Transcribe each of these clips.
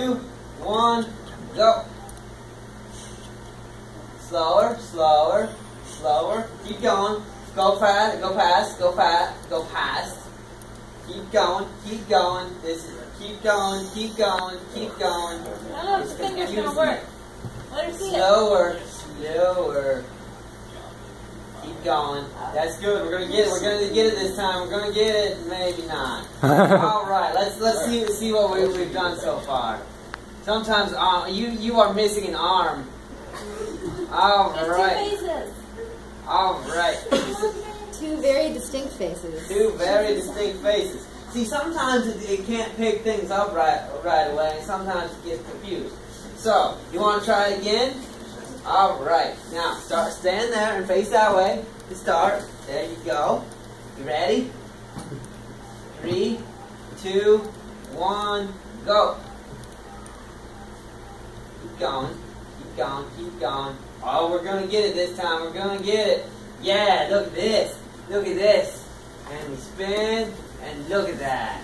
two, one, go. Slower, slower, slower. Keep going. Go fast, go fast, go fast, go past. Keep going, keep going. This is keep going, keep going, keep going. I don't know if the finger's gonna work. Let her see it. Slower, slower. Keep going. That's good. We're gonna get it. We're gonna get it this time. We're gonna get it. Maybe not. All right. Let's let's see see what we, we've done so far. Sometimes uh, you you are missing an arm. All There's right. two faces. All right. Two very distinct faces. Two very distinct faces. See, sometimes it, it can't pick things up right right away, sometimes it gets confused. So, you want to try it again? All right. Now, start stand there and face that way start. There you go. You ready? Three, two, one, go. Keep going. Keep going. Keep going. Oh, we're gonna get it this time. We're gonna get it. Yeah, look at this. Look at this. And we spin, and look at that.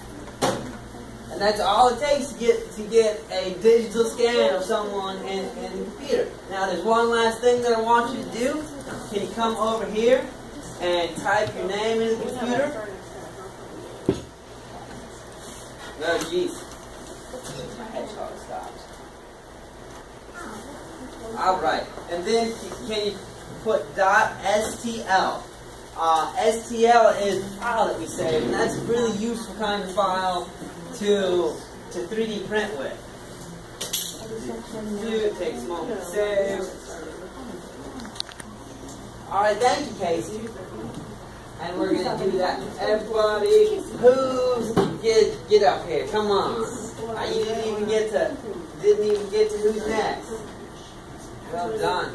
And that's all it takes to get to get a digital scan of someone in, in the computer. Now, there's one last thing that I want you to do. Can you come over here and type your name in the computer? No, jeez. My hedgehog stopped. All right, and then can you put dot .stl? Uh, STL is the file that we save, and that's a really useful kind of file to to 3D print with. It takes a moment to save. All right, thank you, Casey. And we're gonna do that. Everybody, who's get get up here? Come on. You didn't even get to didn't even get to who's next. Well done.